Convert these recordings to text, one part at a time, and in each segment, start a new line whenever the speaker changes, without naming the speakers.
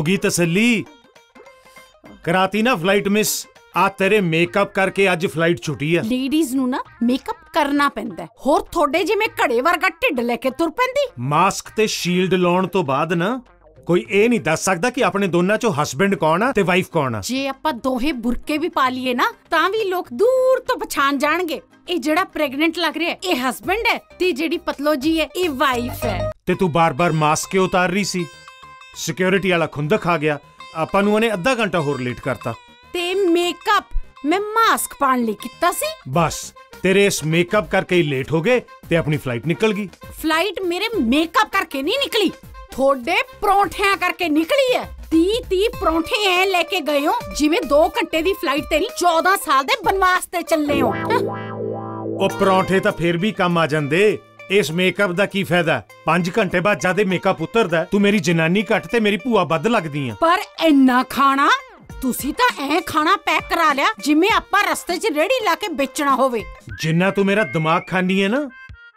ਗਈ ਤਸੱਲੀ ਕਰਾਤੀ ਨਾ ਫਲਾਈਟ ਮਿਸ ਆ ਤੇਰੇ ਮੇਕਅਪ ਕਰਕੇ ਅੱਜ ਫਲਾਈਟ ਛੁੱਟੀ ਆ
ਲੇਡੀਜ਼ ਨੂੰ ਨਾ ਮੇਕਅਪ ਕਰਨਾ ਪੈਂਦਾ ਹੈ। ਹੋਰ ਤੁਹਾਡੇ ਜਿਵੇਂ ਘੜੇ ਵਰਗਾ ਢਿੱਡ ਲੈ ਕੇ ਤੁਰ ਪੈਂਦੀ
ਮਾਸਕ ਤੇ ਸ਼ੀਲਡ ਲਾਉਣ ਤੋਂ ਬਾਅਦ ਨਾ ਕੋਈ ਇਹ ਨਹੀਂ ਦੱਸ ਸਕਦਾ ਕਿ ਆਪਣੇ ਦੋਨਾਂ ਚੋਂ ਹਸਬੰਡ ਕੌਣ ਆ ਤੇ ਵਾਈਫ ਕੌਣ ਆ
ਜੇ ਆਪਾਂ ਦੋਹੇ ਬੁਰਕੇ ਵੀ ਪਾ ਲਈਏ ਨਾ ਤਾਂ ਵੀ ਲੋਕ ਦੂਰ ਤੋਂ ਪਛਾਣ ਜਾਣਗੇ ਇਹ ਜਿਹੜਾ ਪ੍ਰੈਗਨੈਂਟ ਲੱਗ ਰਿਹਾ ਹੈ, ਇਹ ਹਸਬੰਡ ਹੈ ਤੇ ਜਿਹੜੀ ਪਤਲੋ ਜੀ ਹੈ ਇਹ ਵਾਈਫ ਹੈ
ਤੇ ਤੂੰ ਬਾਰ-ਬਾਰ ਮਾਸਕ ਕਿਉਂ ਉਤਾਰ ਰਹੀ ਸੀ ਸਿਕਿਉਰਿਟੀ ਵਾਲਾ ਖੁੰਦਕ ਆ ਗਿਆ। ਆਪਾਂ ਨੂੰ ਉਹਨੇ ਅੱਧਾ ਘੰਟਾ ਹੋਰ ਲੇਟ ਕਰਤਾ।
ਤੇ ਮੇਕਅਪ ਮੈਂ ਮਾਸਕ ਪਾਣ ਲਈ ਕੀਤਾ ਸੀ।
ਬਸ ਤੇਰੇ ਇਸ ਮੇਕਅਪ ਕਰਕੇ ਹੀ ਲੇਟ ਹੋ ਗਏ ਤੇ ਆਪਣੀ ਫਲਾਈਟ ਨਿਕਲ ਗਈ।
ਫਲਾਈਟ ਮੇਰੇ ਮੇਕਅਪ ਕਰਕੇ ਨਹੀਂ ਨਿਕਲੀ। ਤੁਹਾਡੇ ਪਰੌਂਠਿਆਂ ਕਰਕੇ ਨਿਕਲੀ ਹੈ। 30 30 ਪਰੌਂਠੇ ਐ ਲੈ ਕੇ ਗਏ ਹੋ ਜਿਵੇਂ 2 ਘੰਟੇ ਦੀ ਫਲਾਈਟ ਤੇ ਨਹੀਂ 14 ਸਾਲ ਦੇ ਬਨਵਾਸ ਤੇ ਚੱਲੇ ਹੋ।
ਉਹ ਪਰੌਂਠੇ ਤਾਂ ਫੇਰ ਵੀ ਕੰਮ ਆ ਜਾਂਦੇ। ਇਸ ਮੇਕਅਪ ਦਾ ਕੀ ਫਾਇਦਾ? 5 ਘੰਟੇ ਬਾਅਦ ਜਦ ਮੇਕਅਪ ਉਤਰਦਾ ਤੂੰ ਮੇਰੀ ਜਨਾਨੀ ਘੱਟ ਤੇ ਮੇਰੀ ਭੂਆ ਵੱਧ ਲੱਗਦੀ ਆ।
ਪਰ ਇੰਨਾ ਖਾਣਾ? ਤੁਸੀਂ ਤਾਂ ਐ ਖਾਣਾ ਪੈਕ ਕਰਾ ਲਿਆ ਜਿਵੇਂ ਆਪਾਂ ਰਸਤੇ 'ਚ ਰੇੜੀ ਲਾ ਕੇ ਵੇਚਣਾ ਹੋਵੇ।
ਜਿੰਨਾ ਤੂੰ ਮੇਰਾ ਦਿਮਾਗ ਖਾਨੀ ਹੈ ਨਾ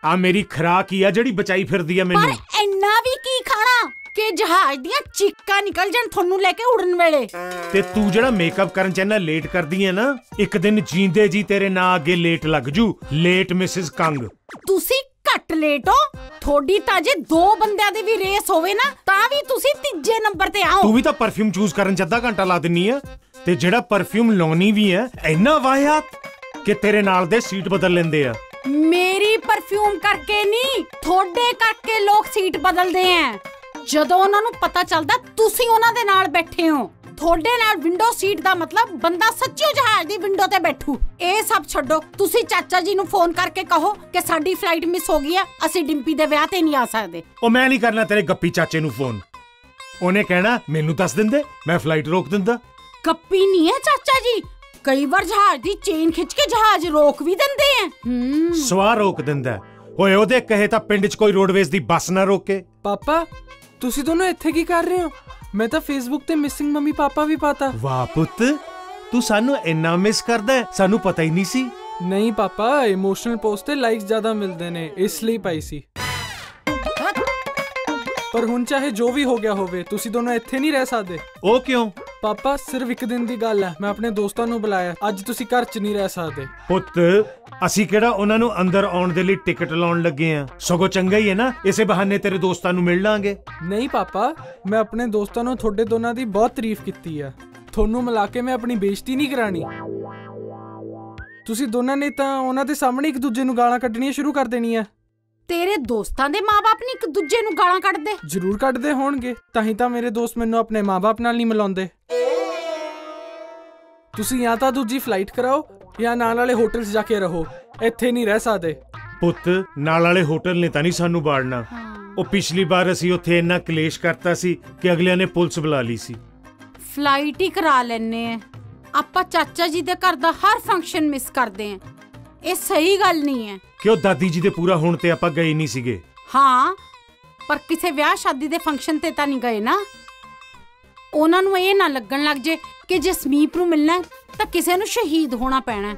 ਆ ਮੇਰੀ ਖਰਾਕ ਹੀ ਆ ਜਿਹੜੀ ਬਚਾਈ ਫਿਰਦੀ ਆ
ਪਰ
ਮੈਨੂੰ
ਇੰਨਾ ਵੀ ਕੀ ਖਾਣਾ? ਕਿ ਜਹਾਜ਼ ਦੀਆਂ ਚੀਕਾਂ ਨਿਕਲ ਜਾਣ ਤੁਹਾਨੂੰ ਲੈ ਕੇ ਉੜਨ ਵੇਲੇ।
ਤੇ ਤੂੰ ਜਿਹੜਾ ਮੇਕਅਪ ਕਰਨ ਚ ਇੰਨਾ ਲੇਟ ਕਰਦੀ ਹੈ ਨਾ ਇੱਕ ਦਿਨ ਜੀਂਦੇ ਜੀ ਤੇਰੇ ਨਾਂ ਅੱਗੇ ਲੇਟ ਲੱਗ ਜੂ। ਲੇਟ ਮਿਸਿਸ ਕੰਗ
ਤੁਸੀਂ ਲੇਟ ਹੋ? ਥੋੜੀ ਤਾਂ ਜੇ ਦੋ ਬੰਦਿਆਂ ਦੀ ਵੀ ਰੇਸ ਹੋਵੇ ਨਾ ਤਾਂ ਵੀ ਤੁਸੀਂ ਤੀਜੇ ਨੰਬਰ ਤੇ ਆਓ।
ਤੂੰ ਵੀ ਤਾਂ ਪਰਫਿਊਮ ਚੂਜ਼ ਕਰਨ ਚ ਅੱਧਾ ਘੰਟਾ ਲਾ ਦਿੰਨੀ ਆ। ਤੇ ਜਿਹੜਾ ਪਰਫਿਊਮ ਲਾਉਣੀ ਵੀ ਹੈ ਇੰਨਾ ਵਾਹਿਆਤ ਕਿ ਤੇਰੇ ਨਾਲ ਦੇ ਸੀਟ ਬਦਲ ਲੈਂਦੇ ਆ।
ਮੇਰੀ ਪਰਫਿਊਮ ਕਰਕੇ ਨਹੀਂ ਤੁਹਾਡੇ ਕਰਕੇ ਲੋਕ ਸੀਟ ਬਦਲਦੇ ਐ ਜਦੋਂ ਉਹਨਾਂ ਨੂੰ ਪਤਾ ਚੱਲਦਾ ਤੁਸੀਂ ਉਹਨਾਂ ਦੇ ਨਾਲ ਬੈਠੇ ਹੋ। ਤੁਹਾਡੇ ਨਾਲ ਵਿੰਡੋ ਸੀਟ ਦਾ ਮਤਲਬ ਬੰਦਾ ਸੱਚੀ ਜਹਾਜ਼ ਦੀ ਵਿੰਡੋ ਤੇ ਬੈਠੂ। ਇਹ ਸਭ ਛੱਡੋ। ਤੁਸੀਂ ਚਾਚਾ ਜੀ ਨੂੰ ਫੋਨ ਕਰਕੇ ਕਹੋ ਕਿ ਸਾਡੀ ਫਲਾਈਟ ਮਿਸ ਹੋ ਗਈ ਹੈ। ਅਸੀਂ ਡਿੰਪੀ ਦੇ ਵਿਆਹ ਤੇ ਨਹੀਂ ਆ ਸਕਦੇ।
ਉਹ ਮੈਂ ਨਹੀਂ ਕਰਨਾ ਤੇਰੇ ਗੱਪੀ ਚਾਚੇ ਨੂੰ ਫੋਨ ਉਹਨੇ ਕਹਿਣਾ ਮੈਨੂੰ ਦੱਸ ਦਿੰਦੇ ਮੈਂ ਫਲਾਈਟ ਰੋਕ ਦਿੰਦਾ।
ਕੱਪੀ ਨਹੀਂ ਹੈ ਚਾਚਾ ਜੀ। ਕਈ ਵਾਰ ਜਹਾਜ਼ ਦੀ ਚੇਨ ਖਿੱਚ ਕੇ ਜਹਾਜ਼ ਰੋਕ ਵੀ ਦਿੰਦੇ ਹੂੰ।
ਸਵਾਰ ਰੋਕ ਦਿੰਦਾ ਓਏ ਉਹਦੇ ਕਹੇ ਤਾਂ ਪਿੰਡ 'ਚ ਕੋਈ ਰੋਡਵੇਜ਼ ਦੀ ਬੱਸ ਨਾ ਰੋਕੇ।
ਪਾਪਾ ਤੁਸੀਂ ਦੋਨੋਂ ਇੱਥੇ ਕੀ ਕਰ ਰਹੇ ਹੋ? ਮੈਂ ਤਾਂ ਫੇਸਬੁੱਕ ਤੇ ਮਿਸਿੰਗ ਮੰਮੀ ਪਾਪਾ ਵੀ ਪਾਤਾ।
ਵਾਹ ਪੁੱਤ ਤੂੰ ਸਾਨੂੰ ਇੰਨਾ ਮਿਸ ਕਰਦਾ ਹੈ, ਸਾਨੂੰ ਪਤਾ ਹੀ ਨਹੀਂ ਸੀ।
ਨਹੀਂ ਪਾਪਾ ਇਮੋਸ਼ਨਲ ਪੋਸਟ ਤੇ ਲਾਈਕਸ ਜ਼ਿਆਦਾ ਮਿਲਦੇ ਨੇ ਇਸ ਲਈ ਪਾਈ ਸੀ। ਪਰ ਹੁਣ ਚਾਹੇ ਜੋ ਵੀ ਹੋ ਗਿਆ ਹੋਵੇ ਤੁਸੀਂ ਦੋਨੋਂ ਇੱਥੇ ਨਹੀਂ ਰਹਿ ਸਕਦੇ।
ਉਹ ਕਿਉਂ?
ਪਾਪਾ ਸਿਰਫ ਇੱਕ ਦਿਨ ਦੀ ਗੱਲ ਹੈ। ਮੈਂ ਆਪਣੇ ਦੋਸਤਾਂ ਨੂੰ ਬੁਲਾਇਆ। ਅੱਜ ਤੁਸੀਂ ਘਰ 'ਚ ਨਹੀਂ ਰਹਿ ਸਕਦੇ।
ਪੁੱਤ ਅਸੀਂ ਕਿਹੜਾ ਉਹਨਾਂ ਨੂੰ ਅੰਦਰ ਆਉਣ ਦੇ ਲਈ ਟਿਕਟ ਲਾਉਣ ਲੱਗੇ ਆ ਸਗੋਂ ਚੰਗਾ ਹੀ ਹੈ ਨਾ ਇਸੇ ਬਹਾਨੇ ਤੇਰੇ ਦੋਸਤਾਂ ਨੂੰ ਮਿਲ ਲਾਂਗੇ।
ਨਹੀਂ ਪਾਪਾ ਮੈਂ ਆਪਣੇ ਦੋਸਤਾਂ ਨੂੰ ਤੁਹਾਡੇ ਦੋਨਾਂ ਦੀ ਬਹੁਤ ਤਾਰੀਫ ਕੀਤੀ ਆ ਤੁਹਾਨੂੰ ਮਿਲਾ ਕੇ ਮੈਂ ਆਪਣੀ ਬੇਇੱਜ਼ਤੀ ਨਹੀਂ ਕਰਾਣੀ। ਤੁਸੀਂ ਦੋਨਾਂ ਨੇ ਤਾਂ ਉਹਨਾਂ ਦੇ ਸਾਹਮਣੇ ਇੱਕ ਦੂਜੇ ਨੂੰ ਗਾਲਾਂ ਕੱਢਣੀਆਂ ਸ਼ੁਰੂ ਕਰ ਦੇਣੀਆਂ।
ਤੇਰੇ ਦੋਸਤਾਂ ਦੇ ਮਾਪੇ ਨਹੀਂ ਇੱਕ ਦੂਜੇ ਨੂੰ ਗਾਲਾਂ ਕੱਢਦੇ?
ਜ਼ਰੂਰ ਕੱਢਦੇ ਹੋਣਗੇ। ਤਾਂ ਹੀ ਤਾਂ ਮੇਰੇ ਦੋਸਤ ਮੈਨੂੰ ਆਪਣੇ ਮਾਪੇ ਨਾਲ ਨਹੀਂ ਮਿਲਾਉਂਦੇ। ਤੁਸੀਂ ਜਾਂ ਤਾਂ ਦੂਜੀ ਫਲਾਈਟ ਕਰਾਓ ਜਾਂ ਨਾਲ ਵਾਲੇ ਹੋਟਲ 'ਚ ਜਾ ਕੇ ਰਹੋ। ਇੱਥੇ ਨਹੀਂ ਰਹਿ ਸਕਦੇ।
ਪੁੱਤ ਨਾਲ ਵਾਲੇ ਹੋਟਲ ਨੇ ਤਾਂ ਨਹੀਂ ਸਾਨੂੰ ਬਾੜਨਾ। ਉਹ ਪਿਛਲੀ ਵਾਰ ਅਸੀਂ ਉੱਥੇ ਇੰਨਾ ਕਲੇਸ਼ ਕਰਤਾ ਸੀ ਕਿ ਅਗਲਿਆਂ ਨੇ ਪੁਲਿਸ ਬੁਲਾ ਲਈ ਸੀ।
ਫਲਾਈਟ ਹੀ ਕਰਾ ਲੈਨੇ ਆ। ਆਪਾਂ ਚਾਚਾ ਜੀ ਦੇ ਘਰ ਦਾ ਹਰ ਫੰਕਸ਼ਨ ਮਿਸ ਕਰਦੇ ਆ। ਇਹ ਸਹੀ ਗੱਲ ਨਹੀਂ ਹੈ।
ਕਿ ਉਹ ਦਾਦੀ ਜੀ ਦੇ ਪੂਰਾ ਹੋਣ ਤੇ ਆਪਾਂ ਗਏ ਨਹੀਂ ਸੀਗੇ?
ਹਾਂ ਪਰ ਕਿਸੇ ਵਿਆਹ ਸ਼ਾਦੀ ਦੇ ਫੰਕਸ਼ਨ ਤੇ ਤਾਂ ਨਹੀਂ ਗਏ ਨਾ। ਉਹਨਾਂ ਨੂੰ ਇਹ ਨਾ ਲੱਗਣ ਲੱਗ ਜੇ ਕਿ ਜੇ ਸਮੀਪ ਨੂੰ ਮਿਲਣਾ ਤਾਂ ਕਿਸੇ ਨੂੰ ਸ਼ਹੀਦ ਹੋਣਾ ਪੈਣਾ